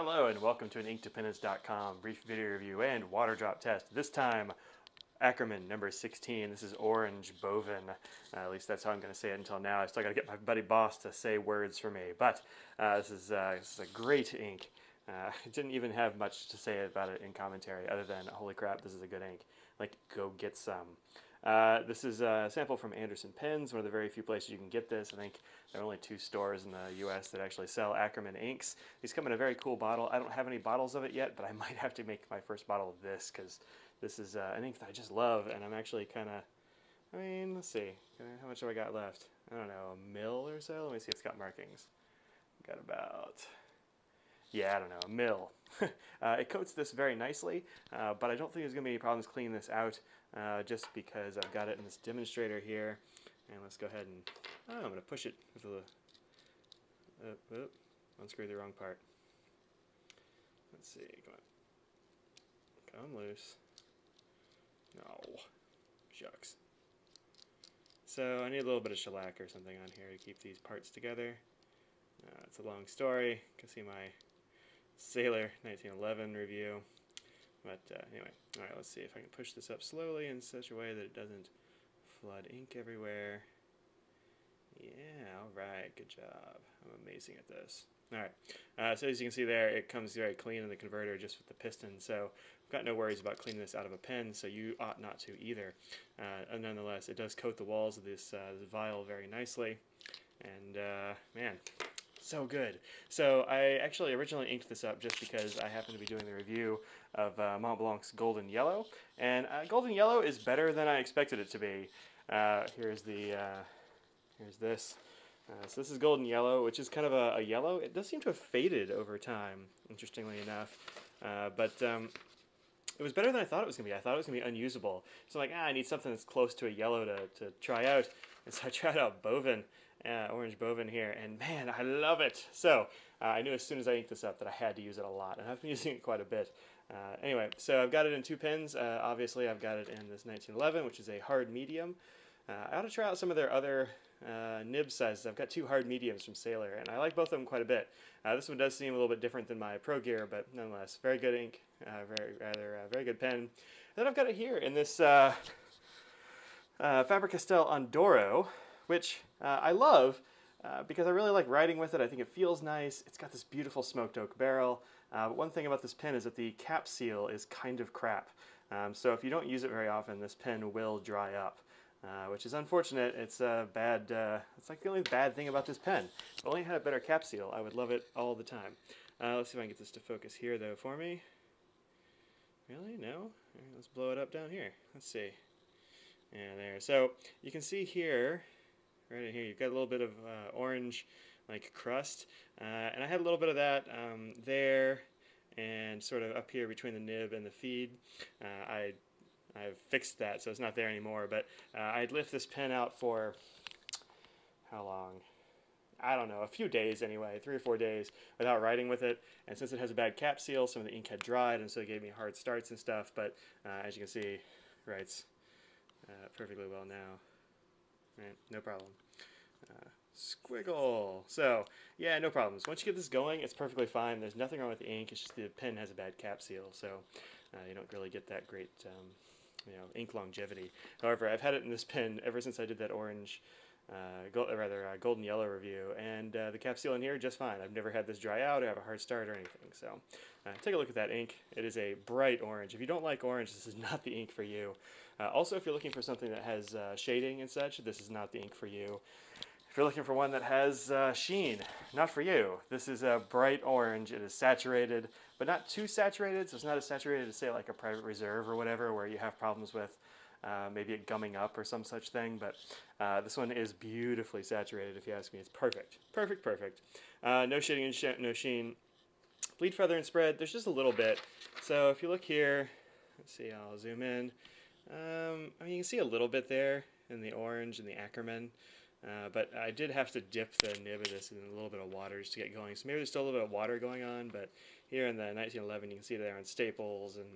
Hello and welcome to an inkdependence.com brief video review and water drop test. This time, Akkerman number 16. This is Orange Boven. Uh, at least that's how I'm going to say it until now. I still got to get my buddy Boss to say words for me. But uh, this, is, uh, this is a great ink. Uh, I didn't even have much to say about it in commentary other than, holy crap, this is a good ink. Like, go get some. Uh, this is a sample from Anderson Pens, one of the very few places you can get this. I think there are only two stores in the U.S. that actually sell Akkerman inks. These come in a very cool bottle. I don't have any bottles of it yet, but I might have to make my first bottle of this because this is uh, an ink that I just love, and I'm actually kind of, I mean, let's see, how much have I got left? I don't know, a mil or so? Let me see, it's got markings. Got about, yeah, I don't know, a mil. uh, it coats this very nicely, uh, but I don't think there's going to be any problems cleaning this out uh, just because I've got it in this demonstrator here. And let's go ahead and, oh, I'm going to push it with uh, unscrew the wrong part. Let's see, come on. Come loose. No, shucks. So I need a little bit of shellac or something on here to keep these parts together. Uh, it's a long story. You can see my Sailor 1911 review. But uh, anyway, all right, let's see if I can push this up slowly in such a way that it doesn't flood ink everywhere. Yeah, all right, good job. I'm amazing at this. All right, uh, so as you can see there, it comes very clean in the converter just with the piston. So I've got no worries about cleaning this out of a pen, so you ought not to either. Uh, nonetheless, it does coat the walls of this, uh, this vial very nicely. And uh, man, so good. So I actually originally inked this up just because I happen to be doing the review of uh, Montblanc's Golden Yellow. And uh, Golden Yellow is better than I expected it to be. Uh, here's the, uh, here's this. Uh, so this is Golden Yellow, which is kind of a, a, yellow. It does seem to have faded over time, interestingly enough. Uh, but um, it was better than I thought it was going to be. I thought it was to be unusable. So I'm like, ah, I need something that's close to a yellow to, to try out. And so I tried out Boven uh, orange boven here, and man, I love it. So uh, I knew as soon as I inked this up that I had to use it a lot, and I've been using it quite a bit. Uh, anyway, so I've got it in two pens. Uh, obviously, I've got it in this 1911, which is a hard medium. Uh, I ought to try out some of their other uh, nib sizes. I've got two hard mediums from Sailor, and I like both of them quite a bit. this one does seem a little bit different than my Pro Gear, but nonetheless, very good ink, very rather very good pen. And then I've got it here in this Faber-Castell Ondoro, which uh, I love uh, because I really like writing with it. I think it feels nice. It's got this beautiful smoked oak barrel. Uh, but one thing about this pen is that the cap seal is kind of crap. Um, so if you don't use it very often, this pen will dry up. Uh, which is unfortunate. It's a bad. Uh, it's like the only bad thing about this pen. If it only had a better cap seal, I would love it all the time. Uh, let's see if I can get this to focus here though for me. Really? No? Right, let's blow it up down here. Let's see. And there. So you can see here right in here. You've got a little bit of uh, orange like crust, uh, and I had a little bit of that um, there and sort of up here between the nib and the feed. Uh, I I've fixed that, so it's not there anymore. But uh, I'd lift this pen out for how long? I don't know, a few days anyway, three or four days without writing with it. And since it has a bad cap seal, some of the ink had dried, and so it gave me hard starts and stuff. But uh, as you can see, writes uh, perfectly well now. Right, no problem. Uh, squiggle. So, yeah, no problems. Once you get this going, it's perfectly fine. There's nothing wrong with the ink. It's just the pen has a bad cap seal, so uh, you don't really get that great, um, you know, ink longevity. However, I've had it in this pen ever since I did that orange, uh, gold, rather uh, golden yellow review, and uh, the cap seal in here just fine. I've never had this dry out or have a hard start or anything. So, uh, take a look at that ink. It is a bright orange. If you don't like orange, this is not the ink for you. Uh, also, if you're looking for something that has uh, shading and such, this is not the ink for you. If you're looking for one that has uh, sheen, not for you. This is a bright orange. It is saturated, but not too saturated, so it's not as saturated as, say, like a private reserve or whatever, where you have problems with uh, maybe it gumming up or some such thing, but uh, this one is beautifully saturated, if you ask me. It's perfect. Perfect, perfect. Uh, no shading and sh no sheen. Bleed, feather, and spread, there's just a little bit. So if you look here, let's see, I'll zoom in. Um, I mean, you can see a little bit there in the orange and the Akkerman, uh, but I did have to dip the nib of this in a little bit of water just to get going. So maybe there's still a little bit of water going on, but here in the 1911, you can see there on Staples and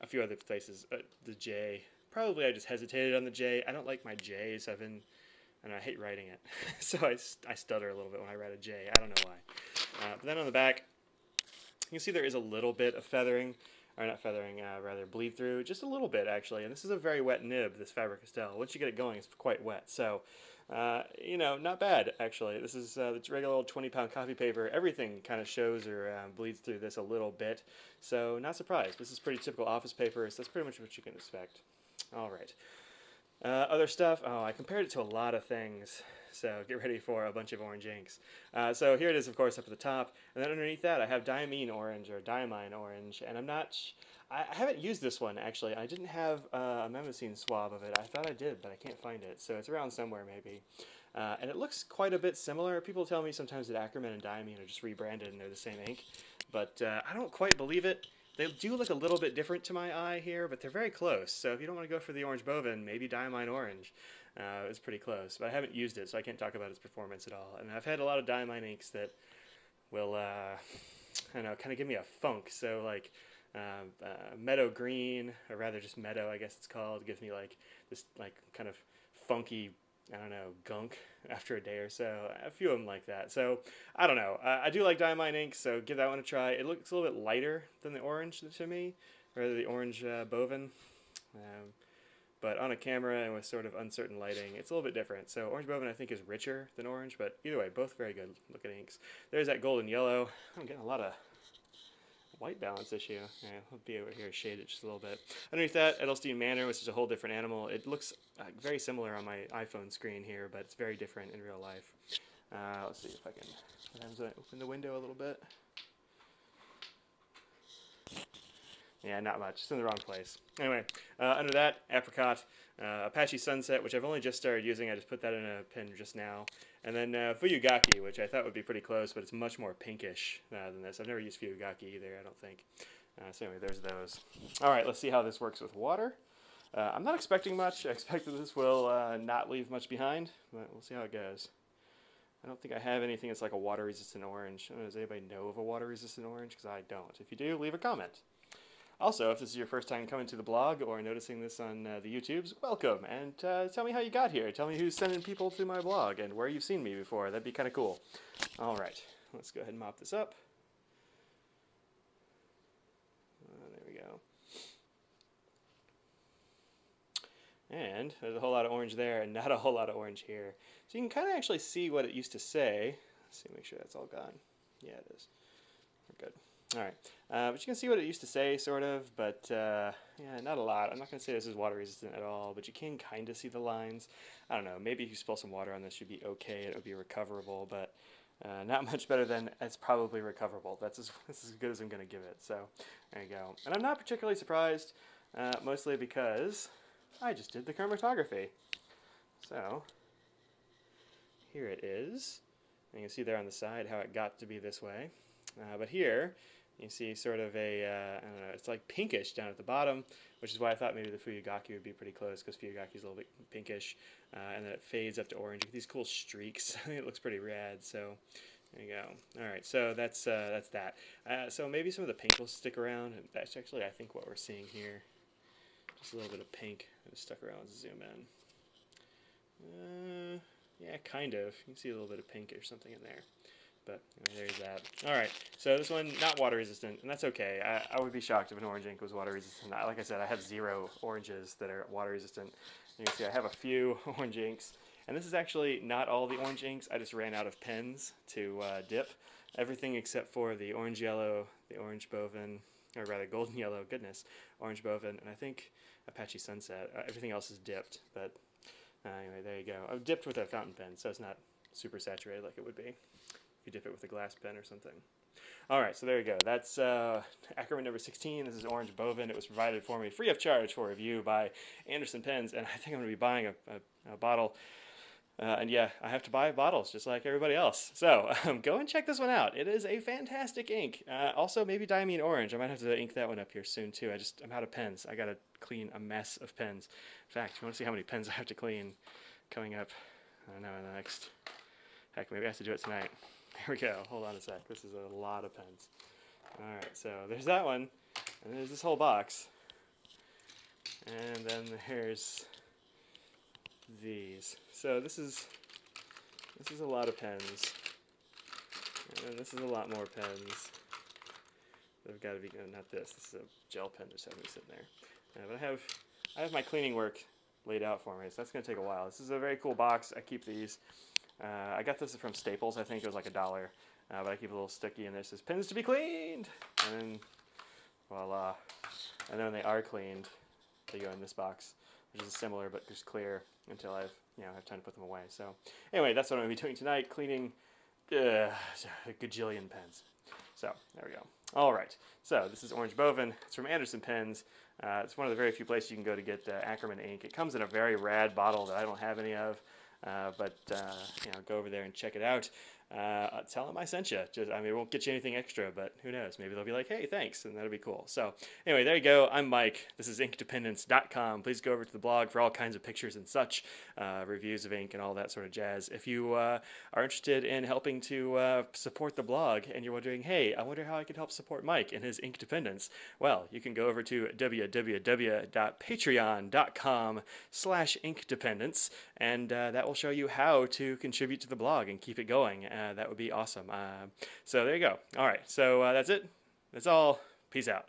a few other places, uh, the J. Probably I just hesitated on the J. I don't like my J's. I've been, and I hate writing it, so I, I stutter a little bit when I write a J. I don't know why. Uh, but then on the back, You can see there is a little bit of feathering, or not feathering, uh, rather bleed through, just a little bit actually. And this is a very wet nib, this Faber-Castell. Once you get it going, it's quite wet. So, uh, you know, not bad actually. This is uh, the regular old 20 pound copy paper. Everything kind of shows or um, bleeds through this a little bit. So, not surprised. This is pretty typical office paper, so that's pretty much what you can expect. All right. Uh, other stuff, oh, I compared it to a lot of things, so get ready for a bunch of orange inks. Uh, so here it is, of course, up at the top, and then underneath that I have diamine orange or diamine orange, and I'm not, I, I haven't used this one actually. I didn't have uh, a Mnemosyne swab of it. I thought I did, but I can't find it, so it's around somewhere maybe. Uh, and it looks quite a bit similar. People tell me sometimes that Akkerman and Diamine are just rebranded and they're the same ink, but uh, I don't quite believe it. They do look a little bit different to my eye here, but they're very close. So if you don't want to go for the orange boven, maybe Diamine Orange uh, is pretty close. But I haven't used it, so I can't talk about its performance at all. And I've had a lot of Diamine inks that will, uh, I don't know, kind of give me a funk. So like um, uh, Meadow Green, or rather just Meadow, I guess it's called, gives me like this like kind of funky I don't know, gunk after a day or so. A few of them like that. So I don't know. I do like Diamine ink, so give that one a try. It looks a little bit lighter than the orange to me, rather the orange uh, boven. Um, but on a camera and with sort of uncertain lighting, it's a little bit different. So orange boven I think is richer than orange, but either way, both very good looking inks. There's that golden yellow. I'm getting a lot of white balance issue. Yeah, I'll be over here shade it just a little bit. Underneath that, Edelstein Mandarin, which is a whole different animal. It looks uh, very similar on my iPhone screen here, but it's very different in real life. Uh, let's see if I can sometimes open the window a little bit. Yeah, not much. It's in the wrong place. Anyway, uh, under that, Apricot, uh, Apache Sunset, which I've only just started using. I just put that in a pin just now. And then uh, Fuyugaki, which I thought would be pretty close, but it's much more pinkish uh, than this. I've never used Fuyugaki either, I don't think. Uh, so anyway, there's those. All right, let's see how this works with water. Uh, I'm not expecting much. I expect that this will not leave much behind, but we'll see how it goes. I don't think I have anything that's like a water-resistant orange. Does anybody know of a water-resistant orange? Because I don't. If you do, leave a comment. Also, if this is your first time coming to the blog or noticing this on uh, the YouTubes, welcome and uh, tell me how you got here. Tell me who's sending people to my blog and where you've seen me before. That'd be kind of cool. All right, let's go ahead and mop this up. Uh, there we go. And there's a whole lot of orange there and not a whole lot of orange here. So you can kind of actually see what it used to say. Let's see, make sure that's all gone. Yeah, it is. We're good. All right, uh, but you can see what it used to say, sort of, but uh, yeah, not a lot. I'm not going to say this is water resistant at all, but you can kind of see the lines. I don't know, maybe if you spill some water on this, you'd be okay. It would be recoverable, but uh, not much better than it's probably recoverable. That's as, that's as good as I'm going to give it. So there you go. And I'm not particularly surprised, uh, mostly because I just did the chromatography. So here it is. And you can see there on the side how it got to be this way. Uh, but here, you see sort of a, uh, I don't know, it's like pinkish down at the bottom, which is why I thought maybe the Fuyugaki would be pretty close because Fuyugaki is a little bit pinkish, uh, and then it fades up to orange. These cool streaks. it looks pretty rad. So there you go. All right, so that's uh, that's that. Uh, so maybe some of the pink will stick around. That's actually I think what we're seeing here. Just a little bit of pink. Just stuck around. Let's zoom in. Uh, yeah, kind of. You can see a little bit of pink or something in there. But there's that. All right, so this one not water resistant, and that's okay. I, I would be shocked if an orange ink was water resistant. I, like I said, I have zero oranges that are water resistant. You can see I have a few orange inks, and this is actually not all the orange inks. I just ran out of pens to uh, dip. Everything except for the orange yellow, the orange boven, or rather golden yellow, goodness, orange boven, and I think Apache Sunset. Uh, everything else is dipped, but uh, anyway, there you go. I've dipped with a fountain pen, so it's not super saturated like it would be you dip it with a glass pen or something. All right, so there you go. That's uh, Akkerman number 16. This is Orange Boven. It was provided for me free of charge for review by Anderson Pens, and I think I'm going to be buying a, a, a bottle. Uh, and yeah, I have to buy bottles just like everybody else. So um, go and check this one out. It is a fantastic ink. Uh, also, maybe Diamine Orange. I might have to ink that one up here soon too. I just I'm out of pens. I got to clean a mess of pens. In fact, you want to see how many pens I have to clean coming up? I don't know in the next. Heck, maybe I have to do it tonight. Here we go. Hold on a sec. This is a lot of pens. Alright, so there's that one. And there's this whole box. And then there's these. So this is this is a lot of pens. And this is a lot more pens. They've got to be uh, not this. This is a gel pen just having sitting there. But I have I have my cleaning work laid out for me, so that's gonna take a while. This is a very cool box. I keep these. Uh, I got this from Staples. I think it was like a dollar, uh, but I keep a little sticky in there. It says pins to be cleaned, and then voila. And then when they are cleaned, they go in this box, which is similar but just clear until I've you know have time to put them away. So anyway, that's what I'm gonna be doing tonight, cleaning uh, a gajillion pens. So there we go. All right. So this is Orange Boven. It's from Anderson Pens. Uh, it's one of the very few places you can go to get uh, Akkerman ink. It comes in a very rad bottle that I don't have any of, but uh, you know, go over there and check it out uh, tell them I sent you. Just, I mean, it won't get you anything extra, but who knows? Maybe they'll be like, hey, thanks, and that'll be cool. So, anyway, there you go. I'm Mike. This is inkdependence.com. Please go over to the blog for all kinds of pictures and such, uh, reviews of ink and all that sort of jazz. If you uh, are interested in helping to uh, support the blog and you're wondering, hey, I wonder how I could help support Mike and his ink dependence, well, you can go over to www.patreon.com slash inkdependence, and uh, that will show you how to contribute to the blog and keep it going. Uh, that would be awesome. Uh, so there you go. All right. So uh, that's it. That's all. Peace out.